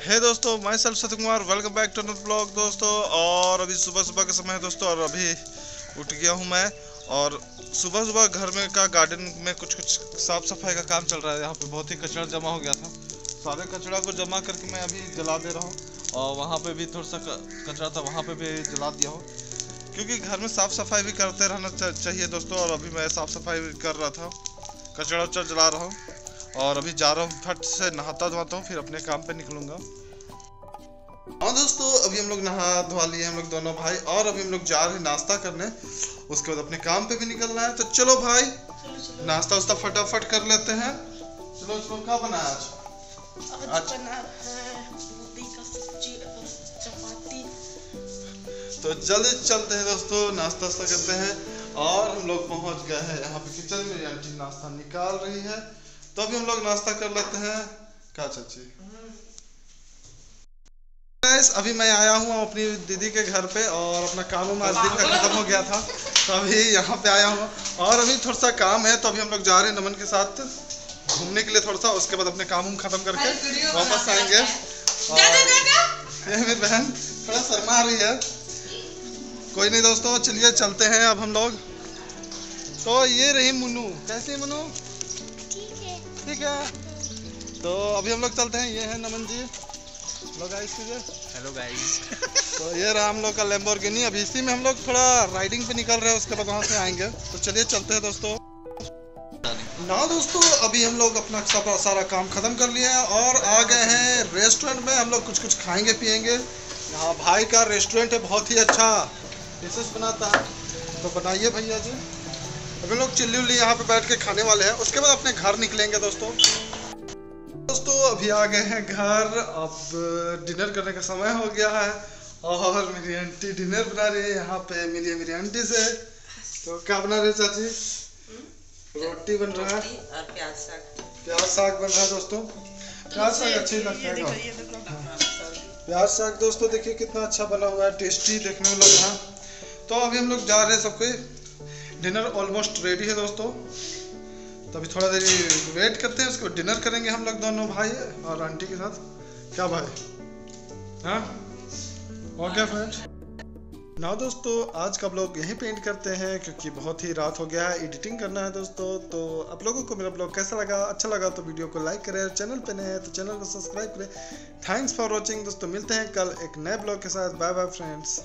हे दोस्तों मैं self Satya Kumar welcome back to blog दोस्तों। और अभी सुबह सुबह का समय है दोस्तों, और अभी उठ गया हूँ मैं। और सुबह सुबह घर में का गार्डन में कुछ कुछ साफ़ सफ़ाई का काम चल रहा है। यहाँ पे बहुत ही कचरा जमा हो गया था। सारे कचरा को जमा करके मैं अभी जला दे रहा हूँ। और वहाँ पे भी थोड़ा सा कचरा था, वहाँ पे भी जला दिया हूँ। क्योंकि घर में साफ़ सफ़ाई भी करते रहना चाहिए दोस्तों, और अभी मैं साफ़ सफ़ाई कर रहा था। कचरा उचरा जला रहा हूँ। और अभी जा रहा हूँ फट से नहाता धोता हूँ फिर अपने काम पे निकलूँगा। हाँ दोस्तों अभी हम लोग नहा धोवा लिए हम लोग दोनों भाई और अभी हम लोग जा रहे हैं नाश्ता करने। उसके बाद अपने काम पे भी निकलना है। तो चलो भाई नाश्ता उस्ता फटाफट कर लेते हैं। चलो चलो क्या बना आज? आज। बना है रोटी का सब्ज़ी और चपाती। तो जल्दी चलते हैं दोस्तों नाश्ता वास्ता करते हैं। और हम लोग पहुँच गए हैं यहाँ पे किचन में। आंटी नाश्ता निकाल रही है। तो अभी हम लोग नाश्ता कर लेते हैं। क्या चाची? Guys, अभी मैं आया हूँ अपनी दीदी के घर पे और अपना काम आज दिन का खत्म हो गया था। तो अभी यहाँ पे आया हूँ। और अभी थोड़ा सा काम है तो अभी हम लोग जा रहे हैं नमन के साथ घूमने के लिए थोड़ा सा। उसके बाद अपने काम खत्म करके वापस आएँगे। और ये मेरी बहन थोड़ा शर्मा रही है। कोई नहीं दोस्तों चलिए चलते हैं अब हम लोग। तो ये रही मुन्नू। कैसी मुन्नू? ठीक है। तो अभी हम लोग चलते हैं। ये है Naman ji. Hello guys hello guys तो ये रहा हम लोग का लेम्बोर्गिनी अभी इसी में हम लोग थोड़ा राइडिंग पे निकल रहे हैं उसके बाद वहाँ से आएँगे। तो चलिए चलते हैं दोस्तों। ना दोस्तों अभी हम लोग अपना सब सारा काम खत्म कर लिया है और आ गए हैं रेस्टोरेंट में। हम लोग कुछ कुछ खाएँगे पियेंगे। यहाँ भाई का रेस्टोरेंट है बहुत ही अच्छा। डिशेस बनाता है। तो बनाइए भैया जी। अभी लोग चिल्ली उल्ली यहाँ पे बैठ के खाने वाले हैं उसके बाद अपने घर निकलेंगे दोस्तों। दोस्तों अभी आ गए हैं घर। अब डिनर करने का समय हो गया है और मेरी आंटी डिनर बना रही है यहाँ पे मिली है मेरी आंटी से। तो क्या बना रहे है चाची? रोटी बन रहा है। प्याज साग। प्याज साग बन रहा है दोस्तों। प्याज साग अच्छी लगता है देखो प्याज साग दोस्तों देखिए कितना अच्छा बना हुआ है। टेस्टी देखने में लग रहा है। तो अभी हम लोग जा रहे हैं सबके। डिनर ऑलमोस्ट रेडी है दोस्तों। तो अभी थोड़ा देर वेट करते हैं, उसके बाद डिनर करेंगे हम लोग दोनों भाई और आंटी के साथ। क्या भाई? हाँ? ओके फ्रेंड ना दोस्तों, आज का ब्लॉग यहीं पेंट करते हैं, क्योंकि बहुत ही रात हो गया है एडिटिंग करना है दोस्तों। तो आप लोगों को मेरा ब्लॉग कैसा लगा? अच्छा लगा तो वीडियो को लाइक करें चैनल पे नए हैं तो चैनल को सब्सक्राइब करें। थैंक्स फॉर वॉचिंग दोस्तों, मिलते हैं कल एक नए ब्लॉग के साथ। Bye bye friends